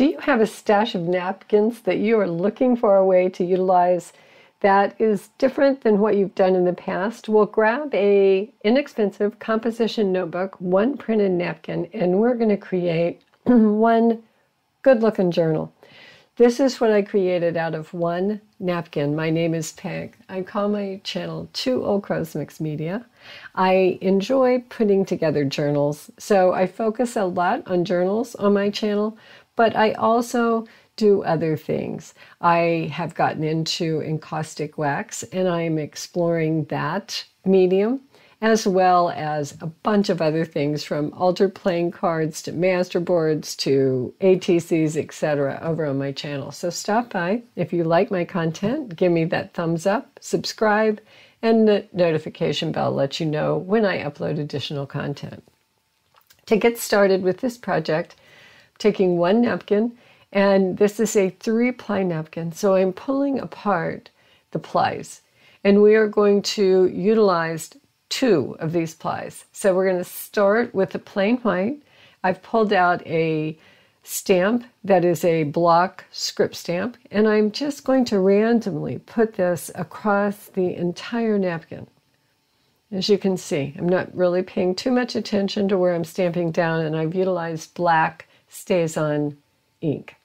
Do you have a stash of napkins that you are looking for a way to utilize that is different than what you've done in the past? Well, grab a inexpensive composition notebook, one printed napkin, and we're going to create one good-looking journal. This is what I created out of one napkin. My name is Peg. I call my channel Two Old Crows Mixed Media. I enjoy putting together journals, so I focus a lot on journals on my channel, but I also do other things. I have gotten into encaustic wax and I'm exploring that medium as well as a bunch of other things from altered playing cards to masterboards to ATCs, etc. over on my channel. So stop by if you like my content, give me that thumbs up, subscribe, and the notification bell lets you know when I upload additional content. To get started with this project, taking one napkin, and this is a three ply napkin. So I'm pulling apart the plies, and we are going to utilize two of these plies. So we're going to start with the plain white. I've pulled out a stamp that is a block script stamp, and I'm just going to randomly put this across the entire napkin. As you can see, I'm not really paying too much attention to where I'm stamping down, and I've utilized black StazOn ink.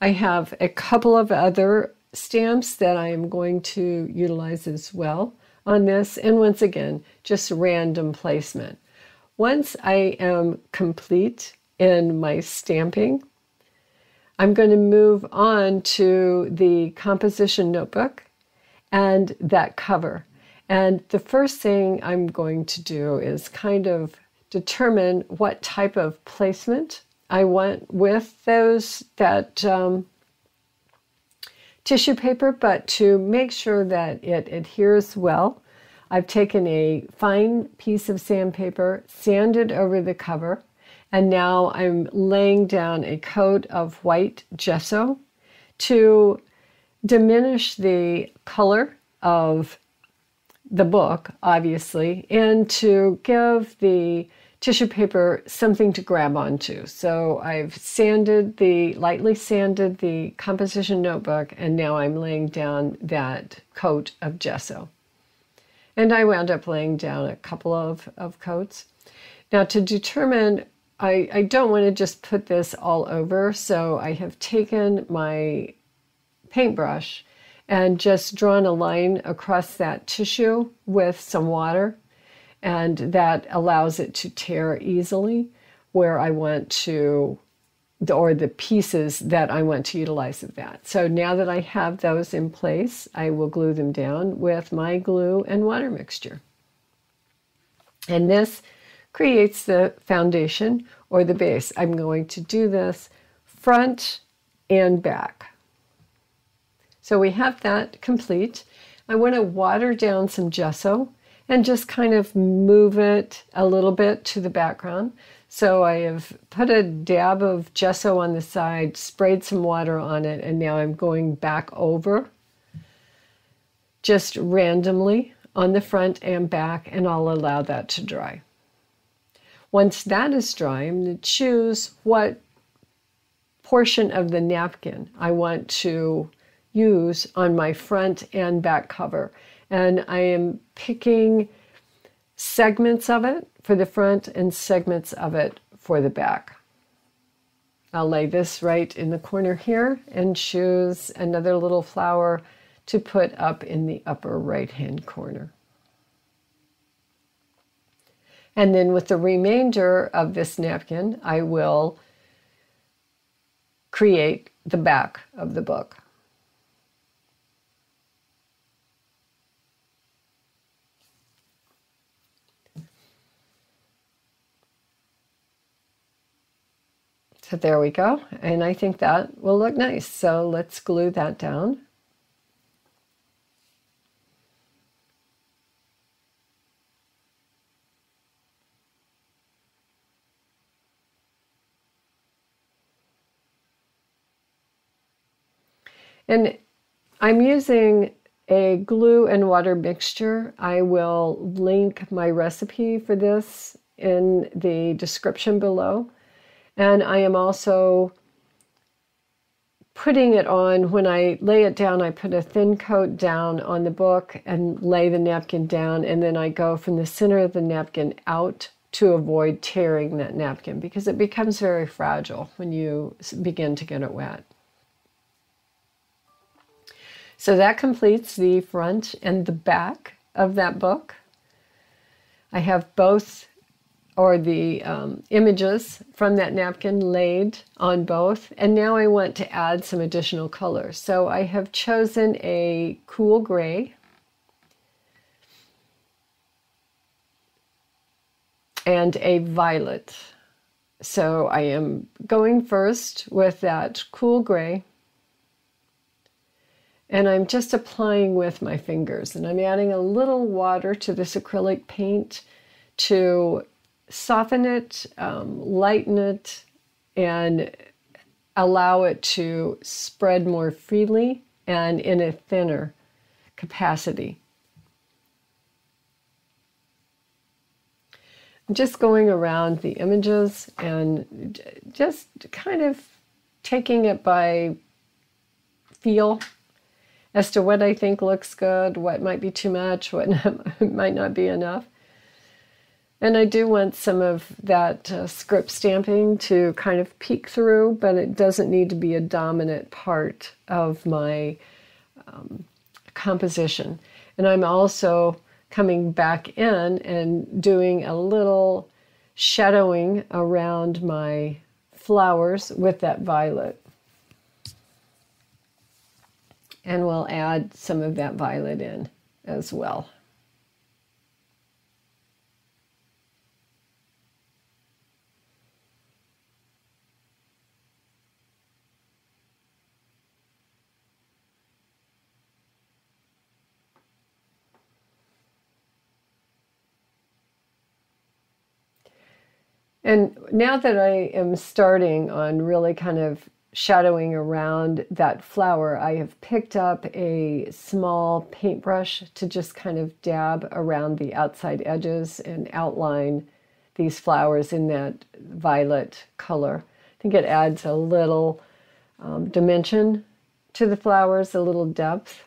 I have a couple of other stamps that I am going to utilize as well on this, and once again, just random placement. Once I am complete in my stamping, I'm going to move on to the composition notebook and that cover. And the first thing I'm going to do is kind of determine what type of placement I went with those that um, tissue paper, but to make sure that it adheres well, I've taken a fine piece of sandpaper, sanded over the cover, and now I'm laying down a coat of white gesso to diminish the color of the book, obviously, and to give the tissue paper something to grab onto. So I've sanded the, lightly sanded the composition notebook, and now I'm laying down that coat of gesso. And I wound up laying down a couple of, of coats. Now to determine, I, I don't want to just put this all over, so I have taken my paintbrush and just drawn a line across that tissue with some water and that allows it to tear easily where I want to or the pieces that I want to utilize of that. So now that I have those in place, I will glue them down with my glue and water mixture. And this creates the foundation or the base. I'm going to do this front and back. So we have that complete. I want to water down some gesso and just kind of move it a little bit to the background. So I have put a dab of gesso on the side, sprayed some water on it, and now I'm going back over just randomly on the front and back, and I'll allow that to dry. Once that is dry, I'm going to choose what portion of the napkin I want to use on my front and back cover and I am picking segments of it for the front and segments of it for the back. I'll lay this right in the corner here and choose another little flower to put up in the upper right hand corner. And then with the remainder of this napkin, I will create the back of the book. So there we go. And I think that will look nice. So let's glue that down. And I'm using a glue and water mixture. I will link my recipe for this in the description below. And I am also putting it on when I lay it down, I put a thin coat down on the book and lay the napkin down, and then I go from the center of the napkin out to avoid tearing that napkin because it becomes very fragile when you begin to get it wet. So that completes the front and the back of that book. I have both or the um, images from that napkin laid on both. And now I want to add some additional colors. So I have chosen a cool gray. And a violet. So I am going first with that cool gray. And I'm just applying with my fingers. And I'm adding a little water to this acrylic paint to soften it, um, lighten it, and allow it to spread more freely and in a thinner capacity. I'm just going around the images and just kind of taking it by feel as to what I think looks good, what might be too much, what might not be enough. And I do want some of that uh, script stamping to kind of peek through, but it doesn't need to be a dominant part of my um, composition. And I'm also coming back in and doing a little shadowing around my flowers with that violet. And we'll add some of that violet in as well. And now that I am starting on really kind of shadowing around that flower, I have picked up a small paintbrush to just kind of dab around the outside edges and outline these flowers in that violet color. I think it adds a little um, dimension to the flowers, a little depth.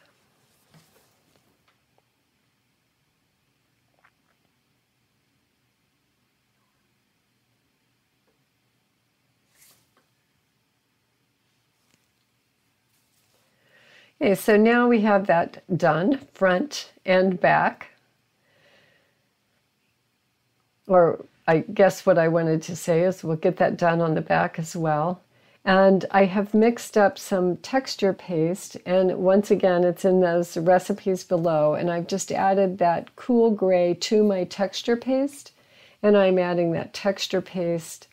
Okay, so now we have that done, front and back. Or I guess what I wanted to say is we'll get that done on the back as well. And I have mixed up some texture paste, and once again, it's in those recipes below. And I've just added that cool gray to my texture paste, and I'm adding that texture paste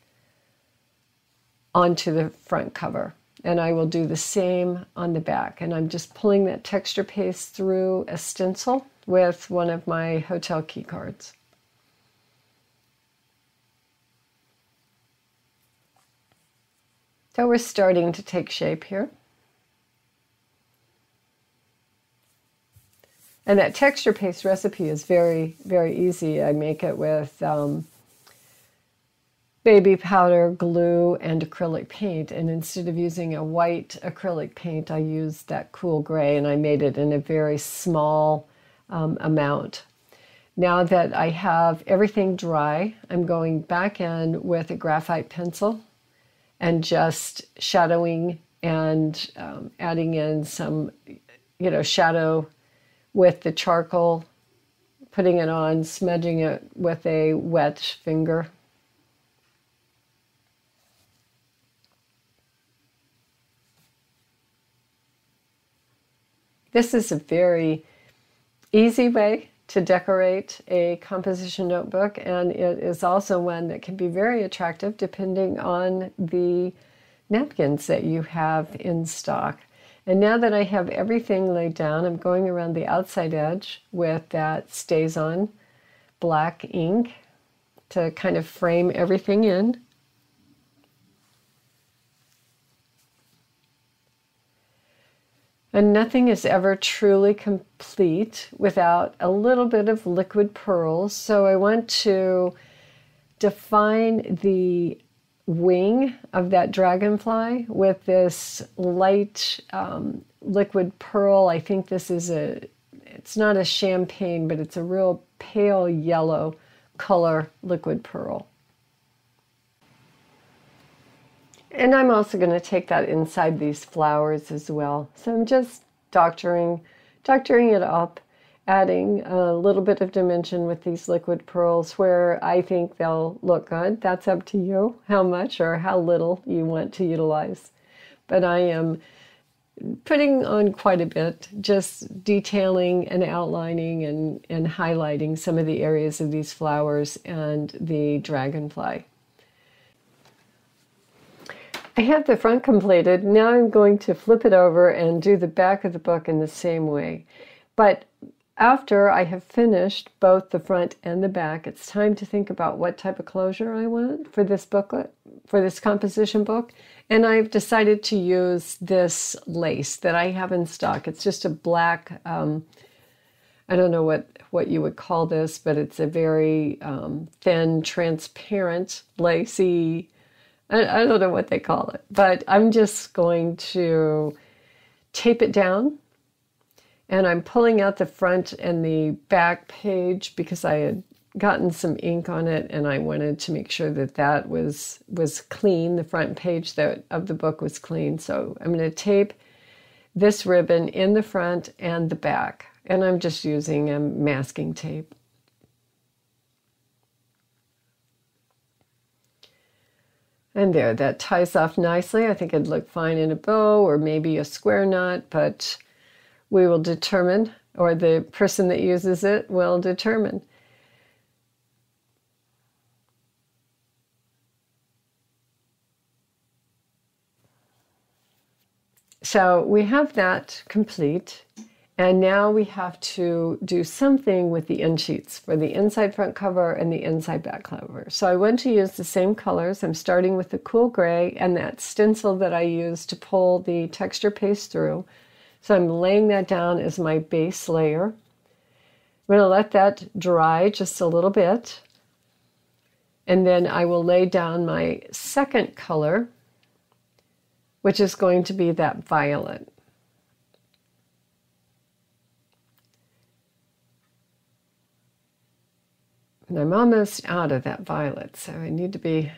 onto the front cover and I will do the same on the back. And I'm just pulling that texture paste through a stencil with one of my hotel key cards. So we're starting to take shape here. And that texture paste recipe is very, very easy. I make it with um, baby powder, glue, and acrylic paint. And instead of using a white acrylic paint, I used that cool gray and I made it in a very small um, amount. Now that I have everything dry, I'm going back in with a graphite pencil and just shadowing and um, adding in some, you know, shadow with the charcoal, putting it on, smudging it with a wet finger. This is a very easy way to decorate a composition notebook, and it is also one that can be very attractive depending on the napkins that you have in stock. And now that I have everything laid down, I'm going around the outside edge with that StazOn black ink to kind of frame everything in. And nothing is ever truly complete without a little bit of liquid pearls. So I want to define the wing of that dragonfly with this light um, liquid pearl. I think this is a, it's not a champagne, but it's a real pale yellow color liquid pearl. And I'm also going to take that inside these flowers as well. So I'm just doctoring, doctoring it up, adding a little bit of dimension with these liquid pearls where I think they'll look good. That's up to you how much or how little you want to utilize. But I am putting on quite a bit, just detailing and outlining and, and highlighting some of the areas of these flowers and the dragonfly. I have the front completed. Now I'm going to flip it over and do the back of the book in the same way. But after I have finished both the front and the back, it's time to think about what type of closure I want for this booklet, for this composition book. And I've decided to use this lace that I have in stock. It's just a black, um, I don't know what, what you would call this, but it's a very um, thin, transparent, lacy I, I don't know what they call it, but I'm just going to tape it down and I'm pulling out the front and the back page because I had gotten some ink on it and I wanted to make sure that that was was clean the front page that of the book was clean. So I'm going to tape this ribbon in the front and the back and I'm just using a masking tape And there, that ties off nicely. I think it'd look fine in a bow or maybe a square knot, but we will determine, or the person that uses it will determine. So we have that complete. And now we have to do something with the end sheets for the inside front cover and the inside back cover. So I went to use the same colors. I'm starting with the cool gray and that stencil that I used to pull the texture paste through. So I'm laying that down as my base layer. I'm going to let that dry just a little bit. And then I will lay down my second color, which is going to be that violet. And I'm almost out of that violet, so I need to be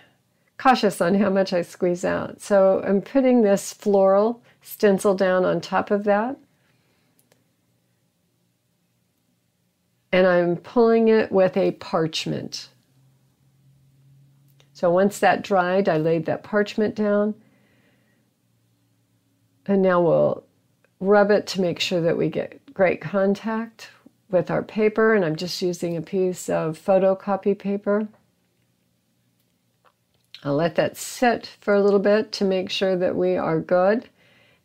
cautious on how much I squeeze out. So I'm putting this floral stencil down on top of that. And I'm pulling it with a parchment. So once that dried, I laid that parchment down. And now we'll rub it to make sure that we get great contact with our paper, and I'm just using a piece of photocopy paper. I'll let that sit for a little bit to make sure that we are good.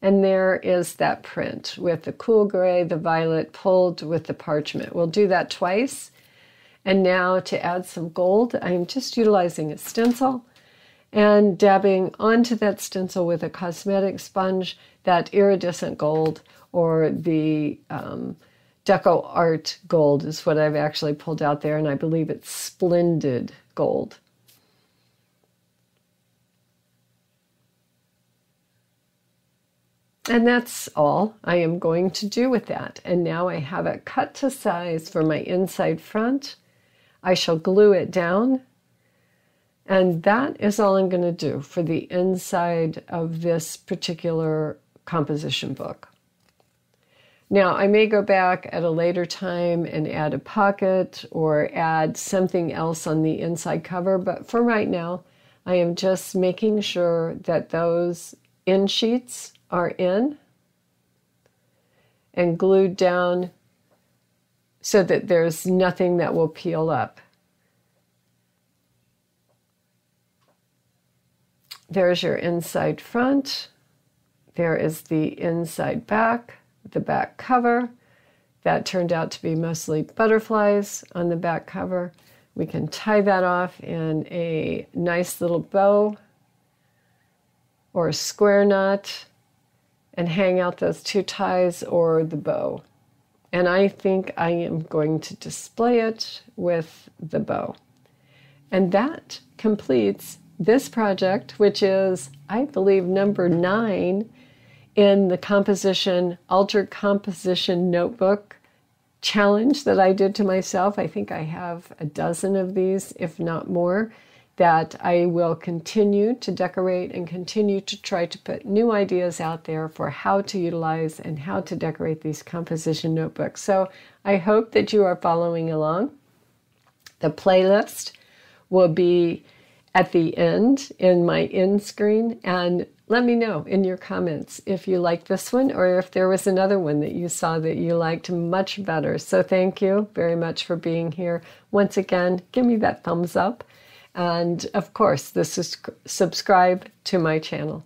And there is that print with the cool gray, the violet pulled with the parchment. We'll do that twice. And now to add some gold, I'm just utilizing a stencil and dabbing onto that stencil with a cosmetic sponge that iridescent gold or the um, Deco Art Gold is what I've actually pulled out there, and I believe it's Splendid Gold. And that's all I am going to do with that. And now I have it cut to size for my inside front. I shall glue it down. And that is all I'm going to do for the inside of this particular composition book. Now, I may go back at a later time and add a pocket or add something else on the inside cover, but for right now, I am just making sure that those in sheets are in and glued down so that there's nothing that will peel up. There's your inside front. There is the inside back the back cover. That turned out to be mostly butterflies on the back cover. We can tie that off in a nice little bow or a square knot and hang out those two ties or the bow. And I think I am going to display it with the bow. And that completes this project, which is, I believe, number nine in the composition, altered composition notebook challenge that I did to myself. I think I have a dozen of these, if not more, that I will continue to decorate and continue to try to put new ideas out there for how to utilize and how to decorate these composition notebooks. So I hope that you are following along. The playlist will be at the end in my end screen and let me know in your comments if you like this one or if there was another one that you saw that you liked much better. So thank you very much for being here. Once again, give me that thumbs up. And of course, this is subscribe to my channel.